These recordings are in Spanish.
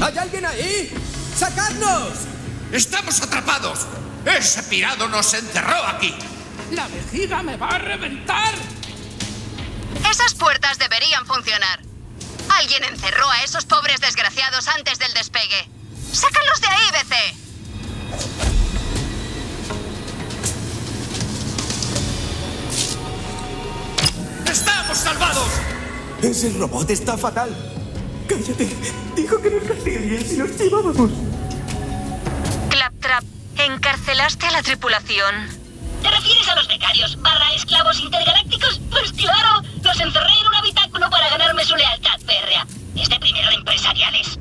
¿Hay alguien ahí? ¡Sacadnos! ¡Estamos atrapados! ¡Ese pirado nos encerró aquí! ¡La vejiga me va a reventar! Esas puertas deberían funcionar. Alguien encerró a esos pobres desgraciados antes del despegue. ¡Sácalos de ahí, BC! ¡Estamos salvados! Ese robot está fatal. Cállate. Dijo que nos castigaría si nos llevábamos. Claptrap, encarcelaste a la tripulación. ¿Te refieres a los becarios barra esclavos intergalácticos? Pues claro, los encerré en un habitáculo para ganarme su lealtad férrea. Este primero de empresariales.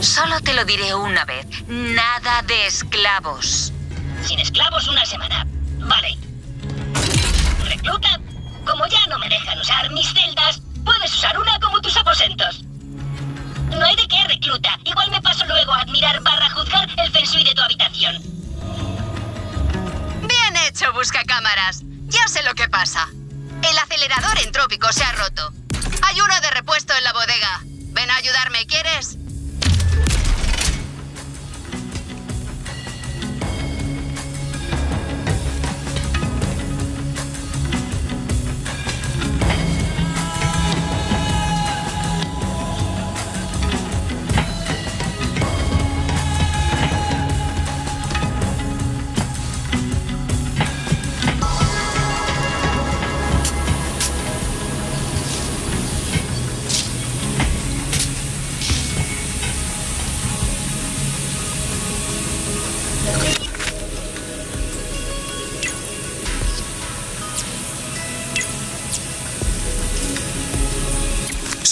Solo te lo diré una vez. Nada de esclavos. Sin esclavos una semana. Vale. Recluta, como ya no me dejan usar mis celdas, puedes usar una como tus aposentos. No hay de qué, recluta. Igual me paso luego a admirar barra juzgar el feng de tu habitación. Bien hecho, busca cámaras. Ya sé lo que pasa. El acelerador entrópico se ha roto. Hay uno de repuesto en la bodega. Ven a ayudarme, ¿quieres?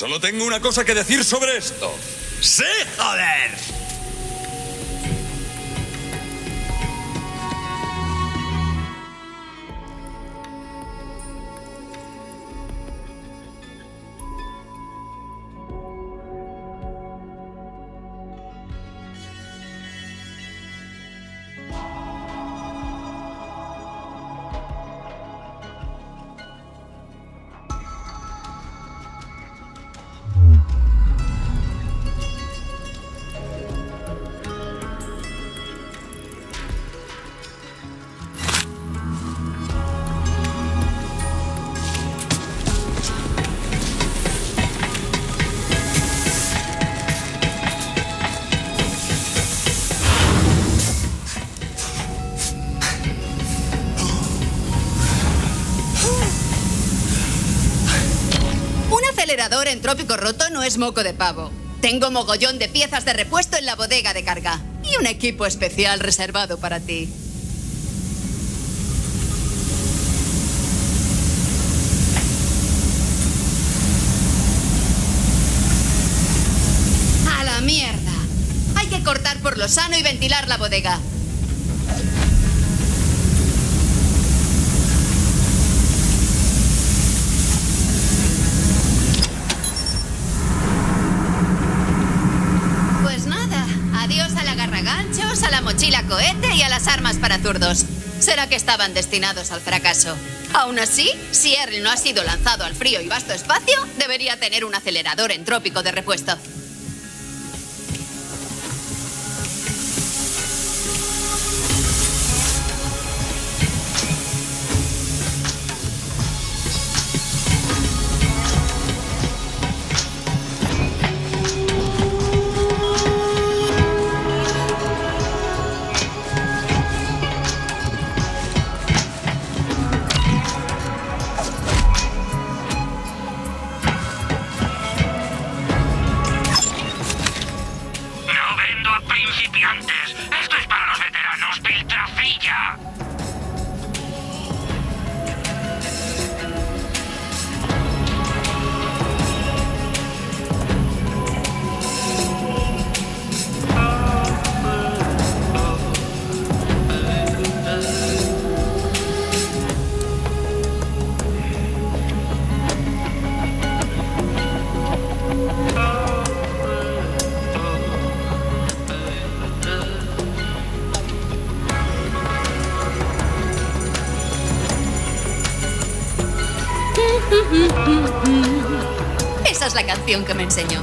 Solo tengo una cosa que decir sobre esto. ¡Sí, joder! Un acelerador entrópico roto no es moco de pavo. Tengo mogollón de piezas de repuesto en la bodega de carga. Y un equipo especial reservado para ti. ¡A la mierda! Hay que cortar por lo sano y ventilar la bodega. Para zurdos. Será que estaban destinados al fracaso. Aún así, si Earl no ha sido lanzado al frío y vasto espacio, debería tener un acelerador entrópico de repuesto. canción que me enseñó.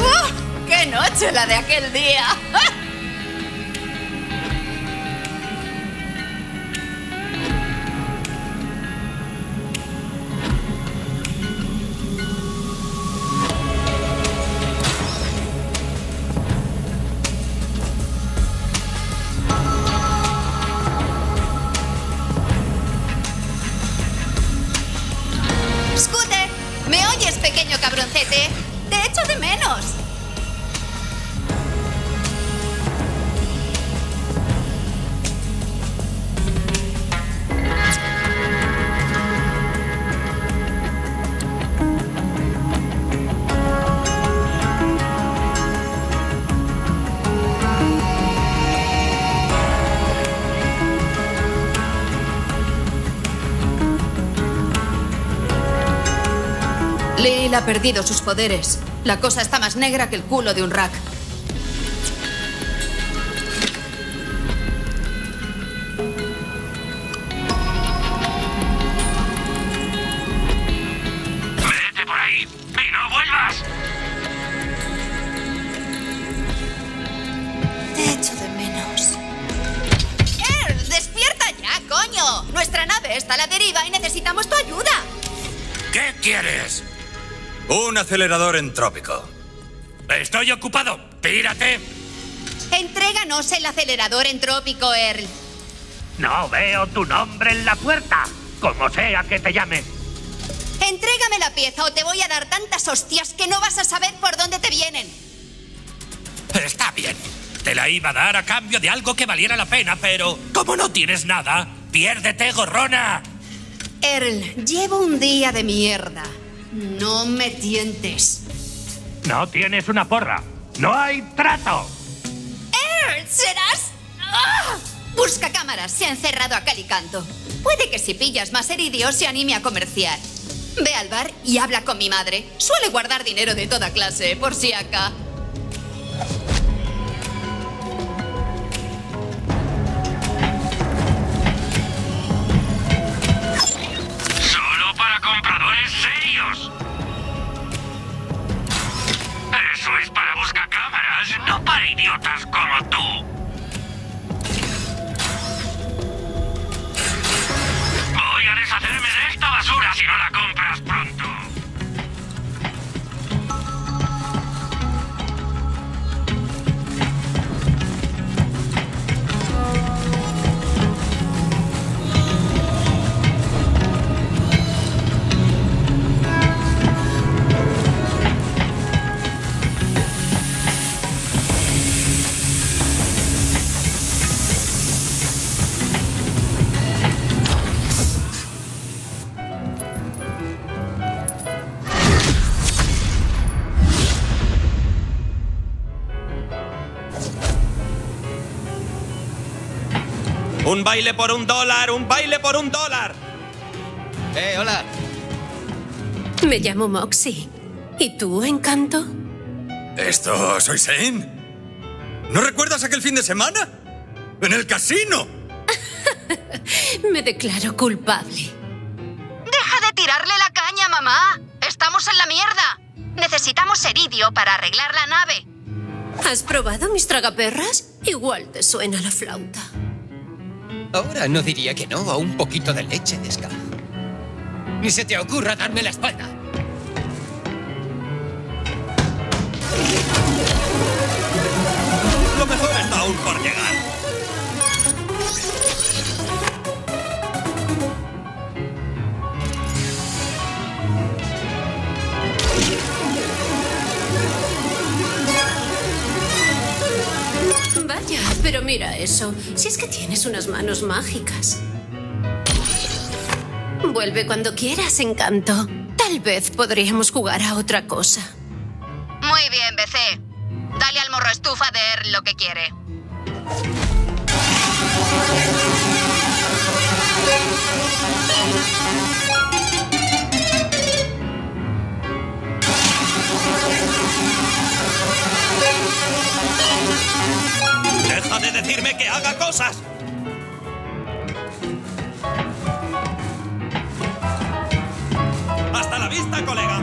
¡Oh! la de aquel día. Lil ha perdido sus poderes. La cosa está más negra que el culo de un rack. Vete por ahí y no vuelvas. Te echo de menos. ¡Er! ¡Despierta ya, coño! Nuestra nave está a la deriva y necesitamos tu ayuda. ¿Qué quieres? Un acelerador entrópico. Estoy ocupado. Pírate. Entréganos el acelerador entrópico, Earl. No veo tu nombre en la puerta, como sea que te llame. Entrégame la pieza o te voy a dar tantas hostias que no vas a saber por dónde te vienen. Está bien. Te la iba a dar a cambio de algo que valiera la pena, pero como no tienes nada, piérdete, gorrona. Earl, llevo un día de mierda. No me tientes. No tienes una porra. No hay trato. Earl, serás... ¡Ah! Busca cámaras, se ha encerrado a Calicanto. Puede que si pillas más heridio se anime a comerciar. Ve al bar y habla con mi madre. Suele guardar dinero de toda clase, por si acá. Un baile por un dólar, un baile por un dólar. Eh, hola. Me llamo Moxie. ¿Y tú, Encanto? ¿Esto soy Zane? ¿No recuerdas aquel fin de semana? ¡En el casino! Me declaro culpable. ¡Deja de tirarle la caña, mamá! ¡Estamos en la mierda! Necesitamos eridio para arreglar la nave. ¿Has probado mis tragaperras? Igual te suena la flauta. Ahora no diría que no a un poquito de leche de ska. Ni se te ocurra darme la espalda. Lo mejor está aún por llegar. Vaya, pero mira eso. Si es que tienes unas manos mágicas. Vuelve cuando quieras, Encanto. Tal vez podríamos jugar a otra cosa. Muy bien, BC. Dale al morro estufa de Earl lo que quiere. deja de decirme que haga cosas. Hasta la vista, colega.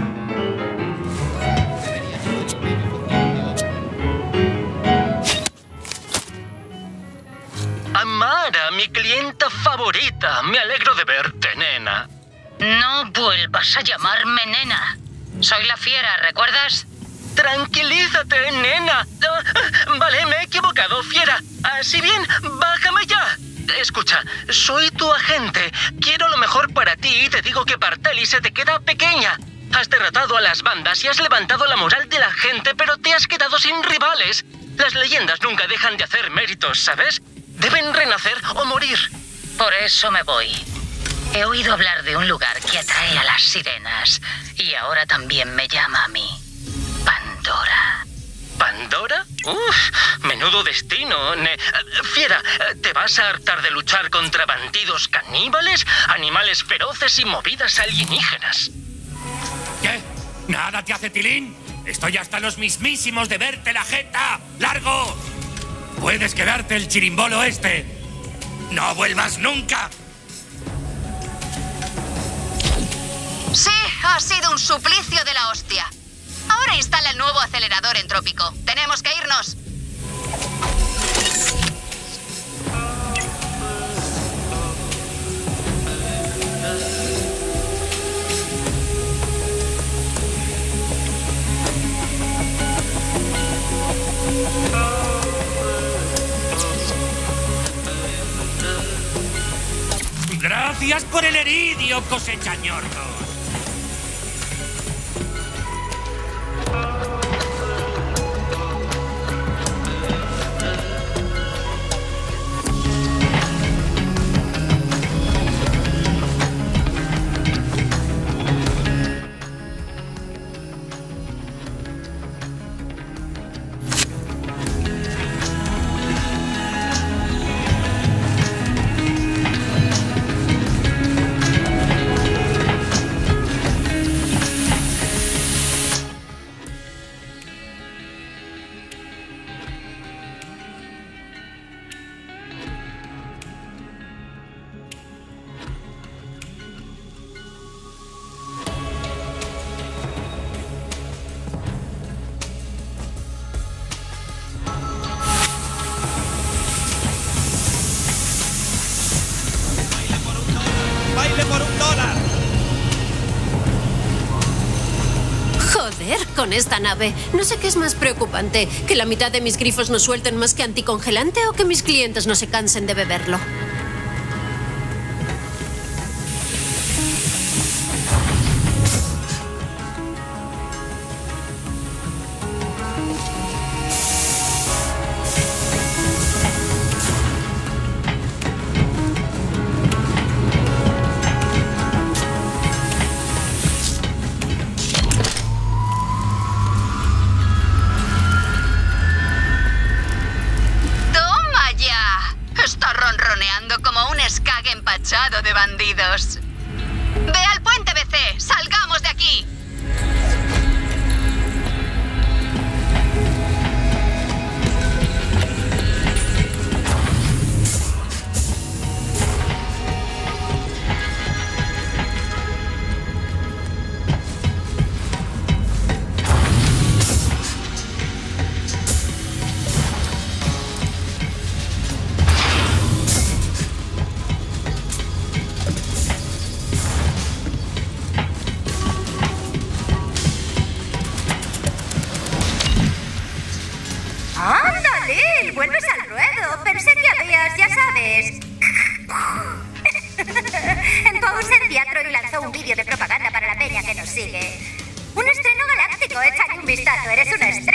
Amara, mi clienta favorita. Me alegro de verte, nena. No vuelvas a llamarme nena. Soy la fiera, ¿recuerdas? Tranquilízate, nena. Ah, Vale, me he equivocado, fiera. Así bien, bájame ya. Escucha, soy tu agente. Quiero lo mejor para ti y te digo que Barteli se te queda pequeña. Has derrotado a las bandas y has levantado la moral de la gente, pero te has quedado sin rivales. Las leyendas nunca dejan de hacer méritos, ¿sabes? Deben renacer o morir. Por eso me voy. He oído hablar de un lugar que atrae a las sirenas y ahora también me llama a mí. Pandora. ¿Pandora? Uf, menudo destino. Ne- Fiera, ¿te vas a hartar de luchar contra bandidos caníbales, animales feroces y movidas alienígenas? ¿Qué? ¿Nada te hace tilín? Estoy hasta los mismísimos de verte la jeta. ¡Largo! Puedes quedarte el chirimbolo este. ¡No vuelvas nunca! Sí, ha sido un suplicio de la hostia. Ahora instala el nuevo acelerador entrópico. Tenemos que irnos. Gracias por el heridio, cosechañordos. Con esta nave. No sé qué es más preocupante, que la mitad de mis grifos no suelten más que anticongelante o que mis clientes no se cansen de beberlo. Bandidos. Un vídeo de propaganda para la peña que nos sigue. Un estreno galáctico, échale un vistazo, eres una estrella.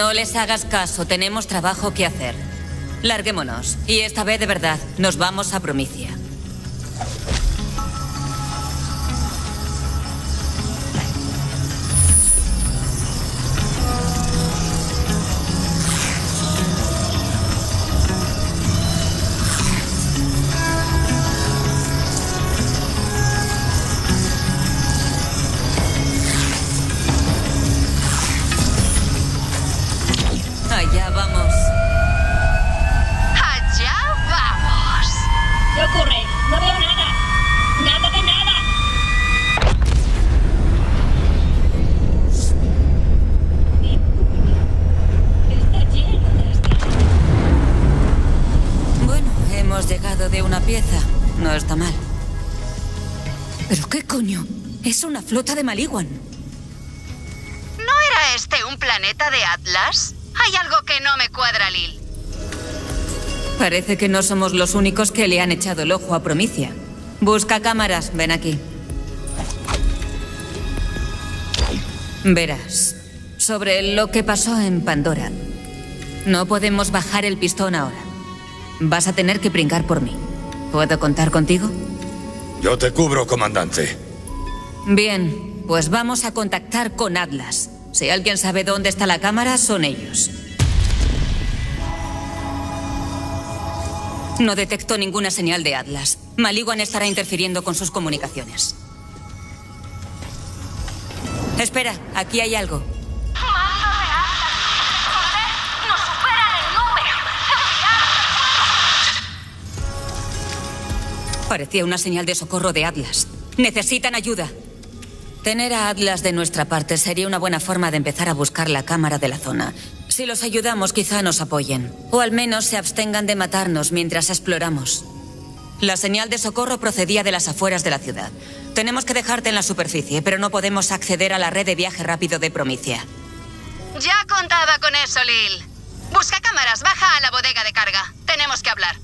No les hagas caso, tenemos trabajo que hacer. Larguémonos. Y esta vez de verdad, nos vamos a Promicia. Pieza. No está mal. ¿Pero qué coño? Es una flota de Maliguan. ¿No era este un planeta de Atlas? Hay algo que no me cuadra, Lil. Parece que no somos los únicos que le han echado el ojo a Promicia. Busca cámaras, ven aquí. Verás, sobre lo que pasó en Pandora. No podemos bajar el pistón ahora. Vas a tener que brincar por mí. ¿Puedo contar contigo? Yo te cubro, comandante. Bien, pues vamos a contactar con Atlas. Si alguien sabe dónde está la cámara, son ellos. No detecto ninguna señal de Atlas. Maliguan estará interfiriendo con sus comunicaciones. Espera, aquí hay algo. Parecía una señal de socorro de Atlas. Necesitan ayuda. Tener a Atlas de nuestra parte sería una buena forma de empezar a buscar la cámara de la zona. Si los ayudamos, quizá nos apoyen. O al menos se abstengan de matarnos mientras exploramos. La señal de socorro procedía de las afueras de la ciudad. Tenemos que dejarte en la superficie, pero no podemos acceder a la red de viaje rápido de Promicia. Ya contaba con eso, Lil. Busca cámaras, baja a la bodega de carga. Tenemos que hablar.